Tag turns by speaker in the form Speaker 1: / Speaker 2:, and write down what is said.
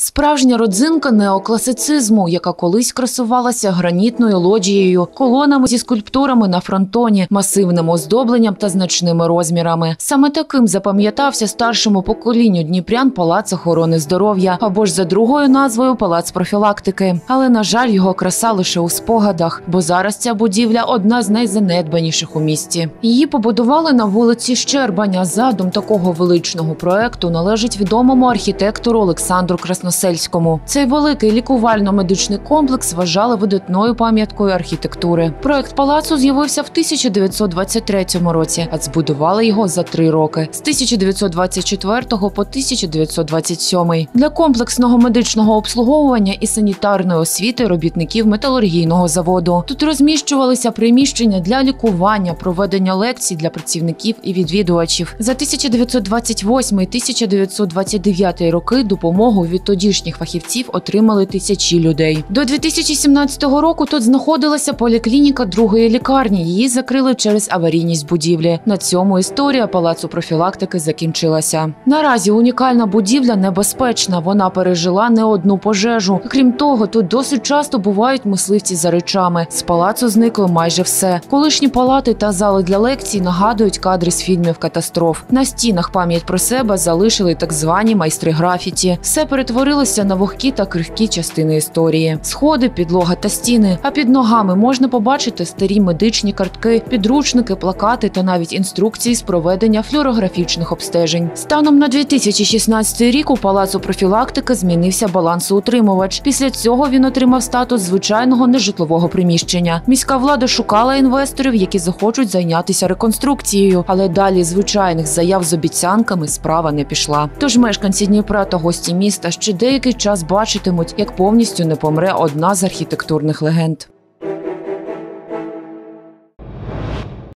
Speaker 1: Справжня родзинка неокласицизму, яка колись красувалася гранітною лоджією, колонами зі скульптурами на фронтоні, масивним оздобленням та значними розмірами. Саме таким запам'ятався старшому поколінню дніпрян палац охорони здоров'я або ж за другою назвою палац профілактики. Але на жаль, його краса лише у спогадах, бо зараз ця будівля одна з найзанедбаніших у місті. Її побудували на вулиці Щербаня. Задум такого величного проекту належить відомому архітектору Олександру Красносельському. Цей великий лікувально-медичний комплекс вважали видатною пам'яткою архітектури. Проект палацу з'явився в 1923 році, а збудували його за три роки з 1924 по 1927. Для комплексного медичного обслуговування і санітарної освіти робітників металургійного заводу. Тут розміщувалися приміщення для лікування, проведення лекцій для працівників і відвідувачів. За 1928 і 1929 роки допомогу від тодішніх фахівців отримали тисячі людей. До 2017 року тут знаходилася поліклініка другої лікарні. Її закрили через аварійність будівлі. На цьому історія палацу профілактики закінчилася. Наразі унікальна будівля небезпечна. Вона пережила не одну пожежу. Крім того, тут досить часто бувають мисливці за речами. З палацу зникло майже все. Колишні палати та зали для лекцій нагадують кадри з фільмів катастроф. На стінах пам'ять про себе залишили так звані майстри графіті. Все перетворилося на вогкі та крихкі частини історії. Сходи, підлога та стіни. А під ногами можна побачити старі медичні картки, підручники, плакати та навіть інструкції з проведення флюорографічних обстежень. Станом на 2016 рік у палацу профілактики змінився балансоутримувач. Після цього він отримав статус звичайного нежитлового приміщення. Міська влада шукала інвесторів, які захочуть зайнятися реконструкцією, але далі звичайних заяв з обіцянками справа не пішла. Тож мешканці Дніпра та гості міста ще деякий час бачитимуть, як повністю не помре одна з архітектурних легенд.